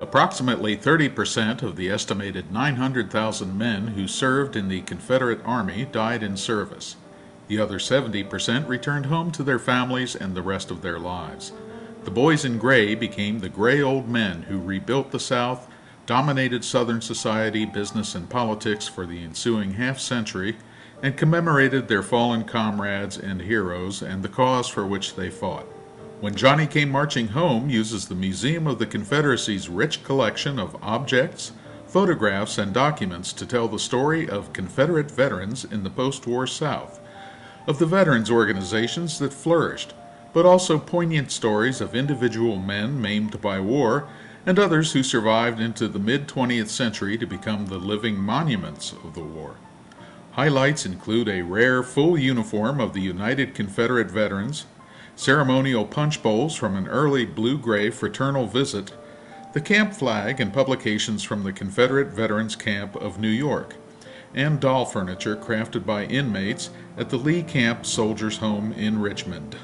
Approximately 30% of the estimated 900,000 men who served in the Confederate Army died in service. The other 70% returned home to their families and the rest of their lives. The boys in gray became the gray old men who rebuilt the South, dominated Southern society, business, and politics for the ensuing half century, and commemorated their fallen comrades and heroes and the cause for which they fought. When Johnny Came Marching Home uses the Museum of the Confederacy's rich collection of objects, photographs, and documents to tell the story of Confederate veterans in the post war South, of the veterans organizations that flourished, but also poignant stories of individual men maimed by war and others who survived into the mid 20th century to become the living monuments of the war. Highlights include a rare full uniform of the United Confederate Veterans ceremonial punch bowls from an early blue-gray fraternal visit, the camp flag and publications from the Confederate Veterans Camp of New York, and doll furniture crafted by inmates at the Lee Camp Soldiers Home in Richmond.